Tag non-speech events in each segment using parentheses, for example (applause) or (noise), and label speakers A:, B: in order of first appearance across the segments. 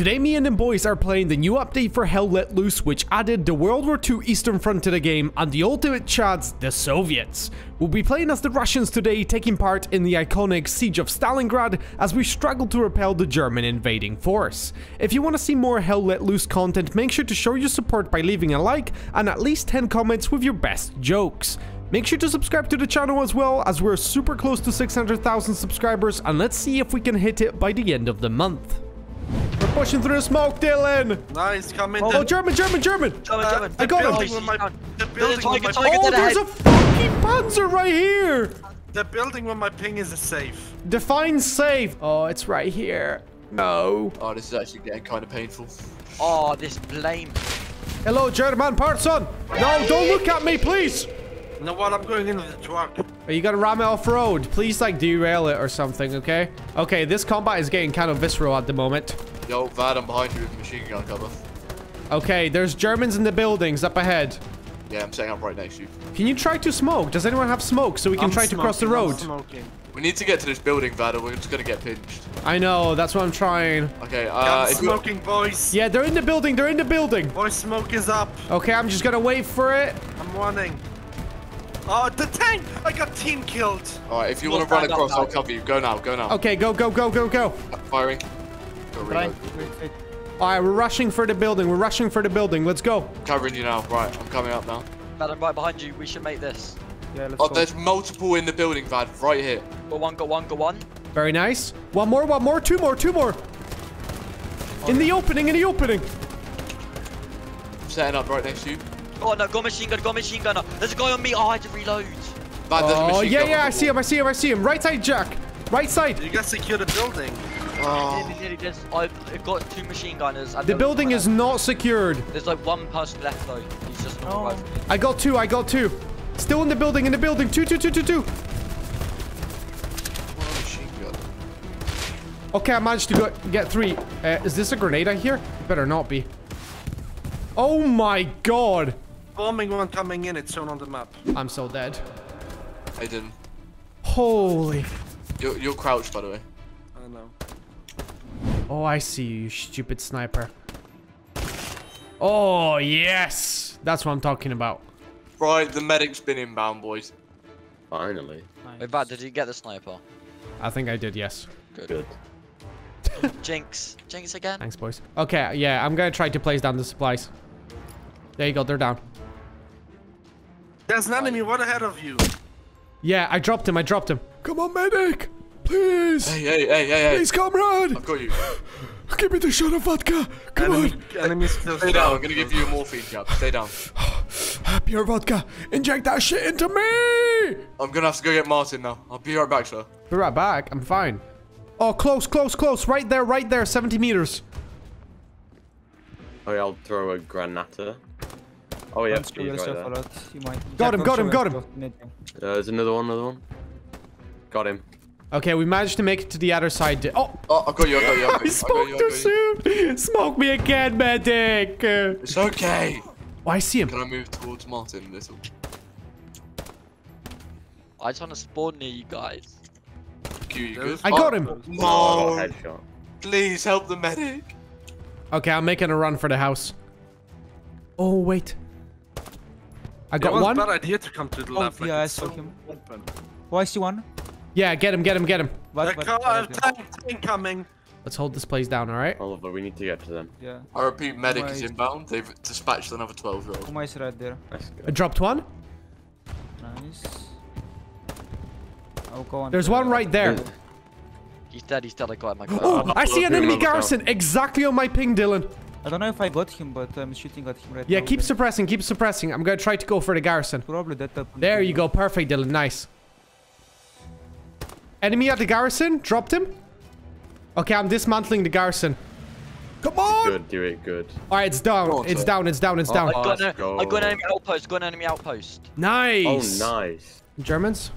A: Today, me and the boys are playing the new update for Hell Let Loose, which added the World War II Eastern Front to the game and the ultimate chads, the Soviets. We'll be playing as the Russians today, taking part in the iconic Siege of Stalingrad as we struggle to repel the German invading force. If you want to see more Hell Let Loose content, make sure to show your support by leaving a like and at least 10 comments with your best jokes. Make sure to subscribe to the channel as well, as we're super close to 600,000 subscribers, and let's see if we can hit it by the end of the month. We're pushing through the smoke, Dylan!
B: Nice, come in.
A: Oh, German, German, German!
C: German,
B: Uh,
C: German.
A: I got him.
B: building with my, the building
C: Tiger,
B: with my,
C: Tiger.
A: Oh,
C: the
A: there's a fucking panzer right here!
B: the building where my ping is a safe.
A: Define safe. Oh, it's right here. No.
D: Oh, this is actually getting kind of painful.
C: Oh, this blame.
A: Hello, German person. No, don't look at me, please.
B: You know what? I'm going into the truck.
A: Are you gonna ram it off road? Please, like, derail it or something, okay? Okay, this combat is getting kind of visceral at the moment.
D: Yo, Vad, I'm behind you with machine gun cover.
A: Okay, there's Germans in the buildings up ahead.
D: Yeah, I'm setting up right next to you.
A: Can you try to smoke? Does anyone have smoke so we can
B: I'm
A: try to cross the
B: smoking, I'm
A: road?
B: smoking.
D: We need to get to this building, Vad, or we're just gonna get pinched.
A: I know, that's what I'm trying.
D: Okay, uh,
B: I'm
D: if you
B: smoking, boys.
A: Yeah, they're in the building, they're in the building.
B: Boys, smoke is up.
A: Okay, I'm just gonna wait for it.
B: I'm running. Oh, the tank! I got team killed.
D: Alright, if you
C: We'll
D: want to run across. I'll cover you. Go now, go now.
A: Okay, go, go, go, go, go.
D: Firing. Go reload.
A: All right, we're rushing for the building. We're rushing for the building. Let's go.
D: Covering you now. Right, I'm coming up now.
C: Madam, right behind you. We should make this.
E: Yeah, let's
D: Oh,
E: go.
D: there's multiple in the building, Vad, right here.
C: Got one, got one, got one.
A: Very nice. One more, one more, two more, two more. In the opening, in the opening.
D: I'm setting up right next to you.
C: Oh no, got machine gun, got machine gun. There's a guy on me. Oh, I had to reload.
D: Vad, there's a
A: Oh,
D: machine
A: yeah,
D: gun
A: yeah,
D: on
A: I see him, I see him, I see him. Right side, Jack. Right side.
B: You guys secure the building.
D: Oh,
C: Nearly, nearly just. I've got two machine gunners.
A: The building is not secured.
C: There's like one person left though. He's just not
E: Oh.
C: right.
A: I got two, I got two. Still in the building, in the building. Two, two, two, two, two.
D: what a machine gun.
A: Okay, I managed to go, get three. Uh, is this a grenade I hear? Better not be. Oh my god.
B: Bombing one coming in. It's shown on the map.
A: I'm so dead.
D: I didn't.
A: Holy.
D: You're, you're crouched, by the way.
B: I know.
A: Oh, I see you, you stupid sniper. Oh, yes. That's what I'm talking about.
D: Right, the medic's been inbound, boys.
F: Finally.
C: Wait, Vad, did you get the sniper?
A: I think I did, yes.
F: Good. (laughs)
C: Jinx. Jinx again?
A: Thanks, boys. Okay, yeah, I'm gonna try to place down the supplies. There you go, they're down.
B: There's an enemy right ahead of you.
A: Yeah, I dropped him, I dropped him. Come on, medic! Please!
D: Hey, hey, hey, hey, hey.
A: Please, comrade!
D: I've got you. (sighs)
A: Give me the shot of vodka! Come
B: Enemy, enemy still
D: Stay down. I'm gonna give you a morphine jab. Stay down. (sighs)
A: Pure vodka! Inject that shit into me!
D: I'm gonna have to go get Martin now. I'll be right back, sir.
A: Be right back, I'm fine. Oh, close, close, close! Right there, right there, 70 meters.
F: Oh, yeah, I'll throw a granata. Oh, yeah,
E: screw
F: he's right
E: yourself a
F: there.
E: lot. You might.
A: Got him, got him, got him.
E: yourself. Need you.
F: Uh, there's another one, another one. Got him.
A: Okay, we managed to make it to the other side. Oh!
D: Oh, I got you. I got you. I got
A: I (laughs)
D: you. I got
A: spoke
D: you. I
A: too
D: got you.
A: soon! Smoke me again, medic! Oh,
D: It's okay.
A: Oh, I see him.
D: Can I move towards Martin a little?
C: I just want to spawn near you guys.
D: Q, you good?
A: I got
D: Oh,
A: him!
F: Oh,
D: No!
F: Oh, headshot.
D: Please help the medic.
A: Okay, I'm making a run for the house. Oh, wait. I
B: It
A: got
B: was
A: one.
B: a bad idea to come to the
E: Oh,
B: left. Like,
E: yeah, I
B: it's
E: saw
B: so
E: him.
B: open.
E: Oh, Why is he one.
A: Yeah, get him, get him, get him.
E: What,
B: A
E: what,
B: car,
E: what
B: a
E: is it?
B: tank, tank.
A: Let's hold this place down, alright?
F: Oliver, we need to get to them.
E: Yeah.
D: I repeat, medic is
E: Right.
D: inbound. They've dispatched another 12 year old.
E: Kuma is right there.
F: That's
A: I dropped one.
E: Nice. I'll go on.
A: There's one right there. (gasps)
C: He's dead, he's dead. I got him. I.
A: Oh, (gasps) I see an enemy
F: look out.
A: garrison exactly on my ping, Dylan.
E: I don't know if I got him, but I'm shooting at him right
A: Yeah,
E: now.
A: Yeah, keep
E: then.
A: suppressing, keep suppressing. I'm gonna try to go for the garrison.
E: Probably that.
A: There you go, perfect, Dylan, nice. Enemy at the garrison, dropped him. Okay, I'm dismantling the garrison. Come on!
F: Good, do it, good.
A: Alright, it's down,
D: Go on,
A: it's down, it's down, it's
F: Oh,
A: down.
C: I got,
F: let's
C: an,
F: go.
C: I got an enemy outpost. Got an enemy outpost.
A: Nice.
F: Oh, nice.
A: Germans,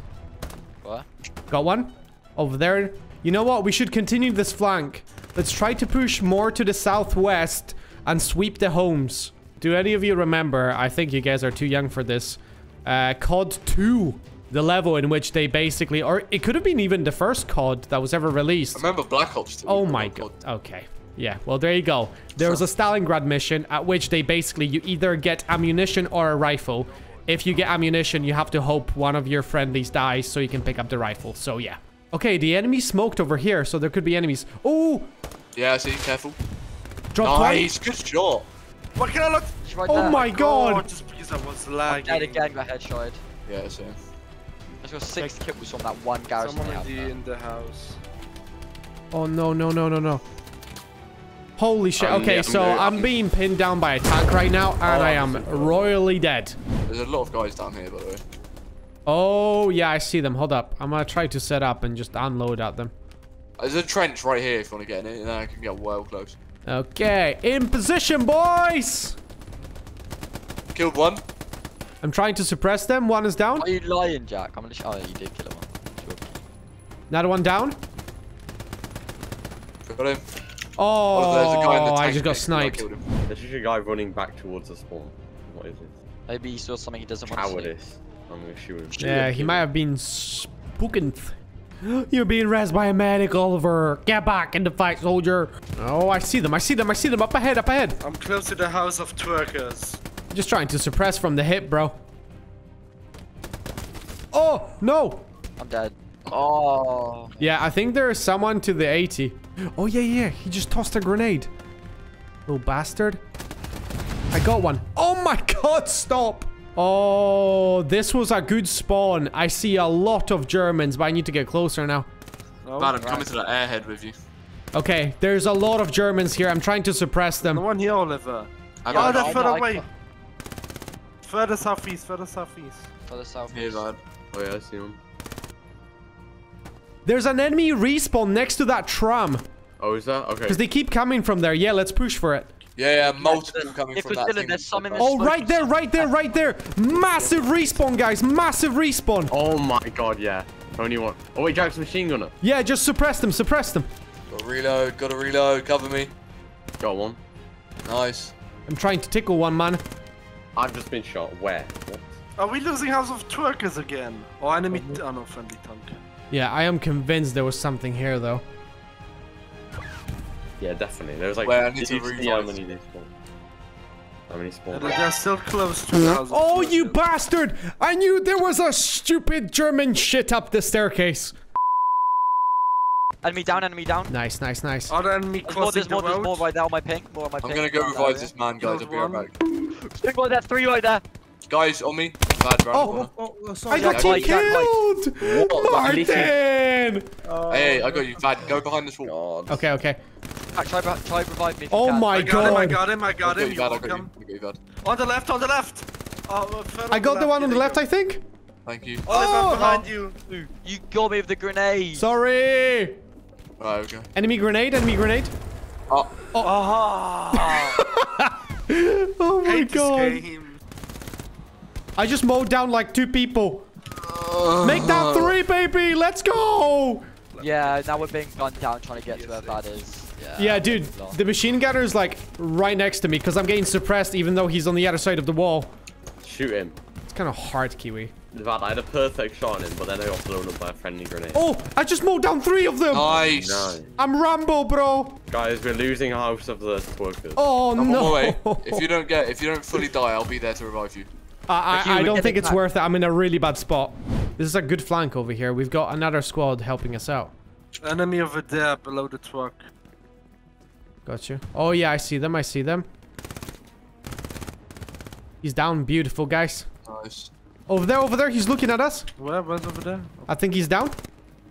C: What?
A: got one. Over there. You know what, we should continue this flank. Let's try to push more to the southwest and sweep the homes. Do any of you remember, I think you guys are too young for this, uh, COD 2? The level in which they basically, or it could have been even the first COD that was ever released.
D: I remember Black Ops 2.
A: Oh my god. Okay. Yeah, well, there you go. There was a Stalingrad mission at which they basically, you either get ammunition or a rifle. If you get ammunition, you have to hope one of your friendlies dies so you can pick up the rifle. So, yeah. Okay, the enemy smoked over here, so there could be enemies. Oh,
D: Yeah, I see. Careful.
A: drop
D: Nice. Good shot.
B: What can I look?
C: Right
A: 20.
C: there.
A: Oh my
B: Oh,
A: god.
B: just because I was
C: Dead
B: lagging.
C: again, got headshot.
D: Yeah, same.
C: I got six kills from that one garrison.
B: Someone in the, in the house.
A: Oh, no, no, no, no, no. Holy shit.
D: Um,
A: Okay,
D: yeah, I'm
A: so. I'm being pinned down by a tank right now, and I am royally dead.
D: There's a lot of guys down here, by the way.
A: Oh, yeah, I see them. Hold up. I'm gonna try to set up and just unload at them.
D: There's a trench right here if you want to get in it, and I can get well close.
A: Okay, in position, boys!
D: Killed one.
A: I'm trying to suppress them. One is down.
C: Are you lying, Jack? I'm gonna. Sh oh, you did kill him. Sure.
A: Another one down.
D: Got him.
A: Oh,
D: there's a guy in the
A: I just got
D: next to me, I
A: sniped.
D: killed him.
F: There's just a guy running back towards the spawn. What is this?
C: Maybe he saw something he doesn't want to see.
F: Cowardice. I'm gonna shoot him.
A: Yeah, he might have been spooking. (gasps) You're being razzed by a medic, Oliver. Get back in the fight, soldier. Oh, I see them. I see them. I see them. Up ahead. Up ahead.
B: I'm close to the house of twerkers.
A: Just trying to suppress from the hip, bro. Oh, no.
C: I'm dead. Oh.
A: Yeah, I think there is someone to the 80. Oh, yeah, yeah. He just tossed a grenade. Little bastard. I got one. Oh my (laughs) god, stop. Oh, this was a good spawn. I see a lot of Germans, but I need to get closer now.
B: Oh, no,
D: Man, I'm coming to that airhead with you.
A: Okay, there's a lot of Germans here. I'm trying to suppress them.
B: the
A: them.
B: one here, Oliver.
D: I'm
B: Oh,
D: out.
B: they're
C: I
B: further
C: know,
B: away.
C: Got-
B: Further southeast, further southeast.
C: Further the south.
D: Here, lad.
F: Oh yeah, I see him.
A: There's an enemy respawn next to that tram.
F: Oh, is that? Okay.
A: Because they keep coming from there. Yeah, let's push for it.
D: Yeah, yeah, multiple coming
C: If
D: from that
C: still
D: thing.
C: this, some in this-
A: Oh, right there, right there, right there. Massive respawn, guys. Massive respawn.
F: Oh my god, yeah. Only one. Oh wait, Jack's machine gunner.
A: Yeah, just suppress them, suppress them.
D: Gotta reload, gotta reload, cover me.
F: Got one.
D: Nice.
A: I'm trying to tickle one, man.
F: I've just been shot. Where? What?
B: Are we losing house of twerkers again? Or enemy? Mm-hmm. Oh no, friendly tank.
A: Yeah, I am convinced there was something here, though.
F: Yeah, definitely. There was like.
D: Wait, I need
F: did
D: to
F: see
D: revive.
F: how many they spawned? How many
B: Yeah. They're they're still close to the house. of
A: Oh, you bastard! I knew there was a stupid German shit up the staircase.
C: Enemy down, enemy down.
A: Nice, nice, nice.
B: Other enemy
C: There's more, there's
B: the
C: more, there's more right there on my ping. More on my
D: I'm
C: ping.
D: gonna go
C: Down
D: revive
C: there.
D: this man, guys. I'll be right back.
C: Big one there, three right there.
D: Guys, on me. Bad round
A: Oh,
D: corner.
E: Oh, oh,
A: I
E: sorry.
A: got
C: Jack
A: team
C: White, Jack
A: killed!
F: What?
A: Martin!
D: Hey, hey, I got you. Vad, go behind this wall.
F: God.
A: Okay, okay.
C: Jack, try, try, try revive me. if you
A: Oh
C: can.
A: my
B: I got him, I
A: god.
B: got him, I
D: I
B: got him.
D: you,
B: You're
D: bad, I got you.
B: welcome.
D: I got you.
B: On the left, on the left. Oh, uh,
A: I got the one on the left, I think.
D: Thank you.
B: go. Oliver,
A: Oh.
B: behind you.
C: You got me with the grenade.
A: Sorry.
D: Right, okay.
A: Enemy grenade, enemy grenade.
D: Oh,
B: Ah,
A: Oh (laughs) oh my
B: hate
A: god. I just mowed down like two people. Make that three, baby. Let's go.
C: Yeah, now we're being gunned down trying to get to where that is. Yeah,
A: Yeah, dude, the machine gunner is like right next to me because I'm getting suppressed even though he's on the other side of the wall.
F: Shoot him.
A: It's kind of hard, Kiwi.
F: Vad, I had a perfect shot on him, but then I got blown up by a friendly grenade.
A: Oh, I just mowed down three of them.
D: nice.
F: No.
A: I'm Rambo, bro.
F: Guys, we're losing House of the Twerkers.
A: Oh,
D: oh I'm
A: no.
D: my way. If you don't get, if you don't fully die, I'll be there to revive you.
A: I, I, I don't think it's
C: back.
A: worth it. I'm in a really bad spot. This is a good flank over here. We've got another squad helping us out.
B: Enemy over there below the truck.
A: Got you. Oh yeah, I see them. I see them. He's down. Beautiful, guys.
D: Nice.
A: Over there, over there. He's looking at us.
B: Where was over there?
A: I think he's down.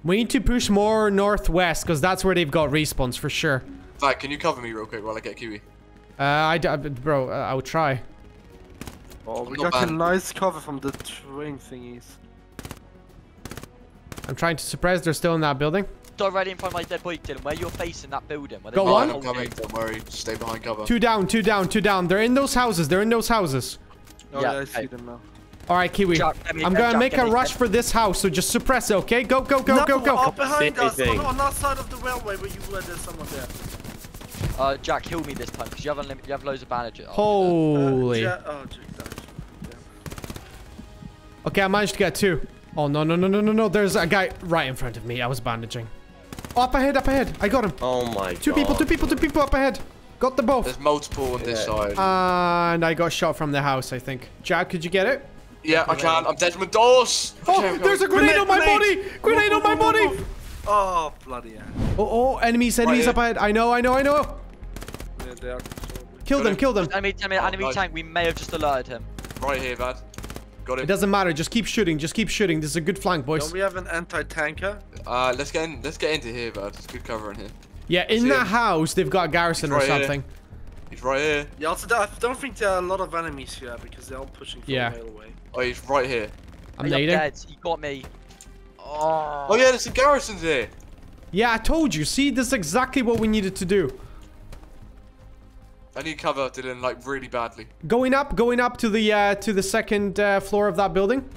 A: We need to push more northwest because that's where they've got respawns for sure.
D: Vad, can you cover me real quick while I get Kiwi?
A: Uh, I, d- uh, bro, uh, I will try.
B: Oh, we
D: not
B: got a nice cover from the train thingies.
A: I'm trying to suppress. They're still in that building.
C: Directly in front of my dead body, Dylan. Where you're facing that building. Where
A: Got one?
D: I'm coming. Don't worry. Just stay behind cover.
A: Two down, two down, two down. They're in those houses. They're in those houses.
B: Oh,
C: Yeah,
B: yeah, I see
C: okay.
B: them now.
A: All right, Kiwi.
C: Jack, me
A: I'm gonna
C: Jack,
A: make a rush
C: dead.
A: for this house, so just suppress it, okay? Go, go, go,
B: no,
A: go, go.
B: up behind us, on,
F: thing.
B: on our side of the railway where you were, there's someone there.
C: Uh, Jack, heal me this time because you have unlimited. You have loads of bandages. Oh,
A: Holy.
B: Uh, Ja- oh, Jack.
A: Okay, I managed to get two. Oh, no, no, no, no, no, no. There's a guy right in front of me. I was bandaging. Up ahead, up ahead. I got him.
F: Oh my
A: Two
F: god.
A: people, two people, two people up ahead. Got the both.
D: There's multiple on this
F: Yeah.
D: side.
A: And I got shot from the house, I think. Jack, could you get it?
D: Yeah, I can't. I'm Desmond Doss.
A: Oh, there's a grenade on my body! Grenade on my body!
B: Oh, bloody hell.
A: Oh, oh, enemies, enemies
D: here.
A: up ahead. I know, I know, I know.
B: Yeah, they are.
A: Kill them, kill them.
C: Enemy, enemy,
D: Oh,
C: enemy
D: nice.
C: tank. We may have just alerted him.
D: Right here, bad. Got
A: It
D: it.
A: doesn't matter. Just keep shooting. Just keep shooting. This is a good flank, boys.
B: Don't we have an anti-tanker?
D: Uh, let's get in. Let's get into here, bud. It's good cover in here.
A: Yeah, in
D: See
A: that
D: him.
A: house, they've got a garrison or
D: Right here.
A: something.
D: He's right here.
B: Yeah, also, I don't think there are a lot of enemies here because they're all pushing from
A: Yeah.
B: a mile away.
D: Oh, he's right here.
A: I'm
C: Hey,
A: nading.
C: dead. He got me. Oh.
D: Oh yeah, there's some garrisons here.
A: Yeah, I told you. See, this is exactly what we needed to do.
D: I need cover, Dylan, like really badly.
A: Going up, going up to the uh, to the second uh, floor of that building.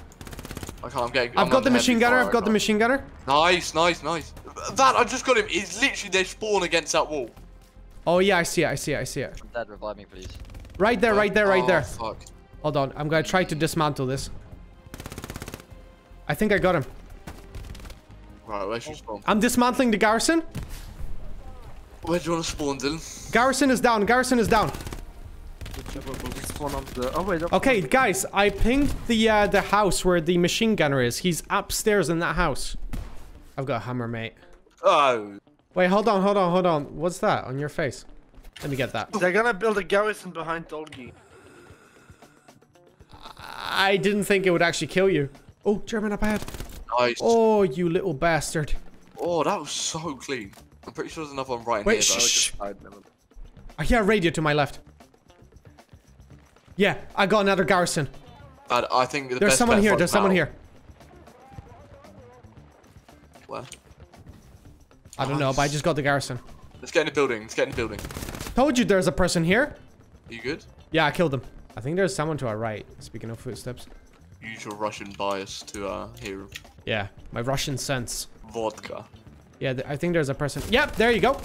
D: I can't. I'm getting.
A: I've
D: I'm
A: got the machine gunner. I've got the machine gunner.
D: Nice, nice, nice. That I just got him. He's literally they spawn against that wall.
A: Oh yeah, I see it. I see it. I see it.
C: I'm dead. Revive me, please.
A: Right there, right there, right
D: Oh,
A: there.
D: Fuck.
A: Hold on. I'm gonna try to dismantle this. I think I got him.
D: Right, where's your spawn?
A: I'm dismantling the garrison.
D: Where do you want to spawn, Dylan?
A: Garrison is down. Garrison is down.
B: This one of the. Oh wait. up-
A: Okay, guys, I pinged the uh, the house where the machine gunner is. He's upstairs in that house. I've got a hammer, mate.
D: Oh,
A: Wait, hold on, hold on, hold on. What's that on your face? Let me get that.
B: They're gonna build a garrison behind Dolgi.
A: I didn't think it would actually kill you. Oh, German up ahead.
D: nice. Oh.
A: You little bastard.
D: Oh, that was so clean. I'm pretty sure there's another one right
A: Wait,
D: here.
A: shh, shh. I hear a radio to my left. Yeah, I got another garrison.
D: But I think the
A: There's someone here. There's someone here.
D: Where?
A: I don't know, but I just got the garrison.
D: Let's get in the building. Let's get in the building.
A: Told you there's a person here.
D: Are you good?
A: Yeah, I killed him. I think there's someone to our right. Speaking of footsteps.
D: Use your Russian bias to uh, hear
A: Yeah, my Russian sense.
D: vodka.
A: Yeah, th- I think there's a person. Yep, there you go.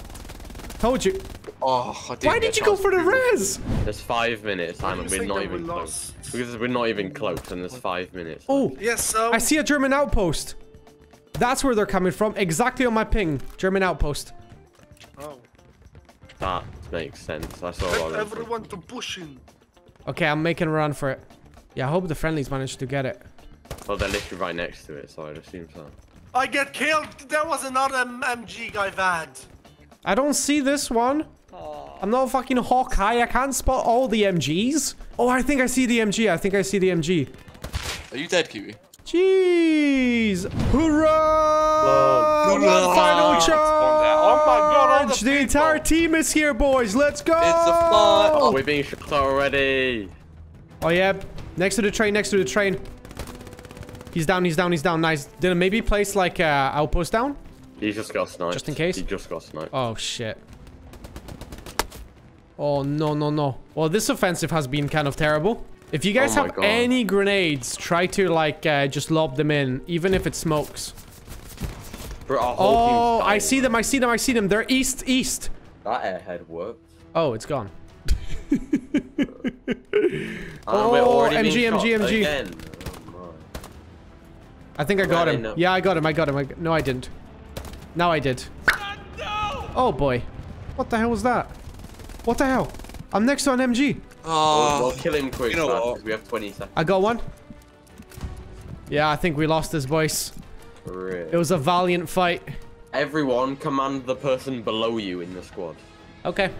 A: Told you.
D: Oh, I didn't
A: Why did you go for the
D: do it.
A: res?
F: There's five minutes
B: Why
F: and
B: do
F: we're not
B: that we
F: even close. Because we're not even close and there's five minutes.
A: Oh,
B: Yes, so.
A: I see a German outpost. That's where they're coming from. Exactly on my ping. German outpost.
B: Oh.
F: That makes sense. I saw a lot
B: Let
F: of
B: everyone to push in.
A: Okay, I'm making a run for it. Yeah, I hope the friendlies managed to get it.
F: Oh, they're literally right next to it, so I'd assume so.
B: I get killed. There was another MG guy bad.
A: I don't see this one. I'm not a fucking Hawkeye. I can't spot all the MGs. Oh, I think I see the MG. I think I see the MG.
D: Are you dead, Kiwi?
A: Jeez! Hoorah! One
D: Hoorah!
A: final charge!
B: My God, all the
A: the entire team is here, boys. Let's go!
D: It's a fly.
F: Oh, we're being shot already.
A: Oh yeah, next to the train, next to the train. He's down, he's down, he's down. Nice. Did maybe place like uh, outpost down?
F: He just got sniped.
A: Just in case?
F: He just got sniped.
A: Oh shit. Oh no no no. Well, this offensive has been kind of terrible. If you guys
F: Oh
A: have
F: God.
A: any grenades, try to like uh, just lob them in, even if it smokes.
F: Bro, our whole
A: Oh, I see them, I see them, I see them. They're east, east.
F: That airhead worked.
A: Oh, it's gone. (laughs)
F: Oh, we're
A: Oh, MG, MG, MG.
F: Again. Oh,
A: I think I got him.
F: No.
A: Yeah, I got him. I got him. I, no, I didn't. Now I did. Oh boy. What the hell was that? What the hell? I'm next to an MG.
F: my. Oh, oh, well,
D: oh,
F: kill him quick,
D: you know
F: lad, we have 20 seconds.
A: I got one. Yeah, I think we lost this, boys. It was a valiant fight.
F: Everyone command the person below you in the squad.
A: Okay.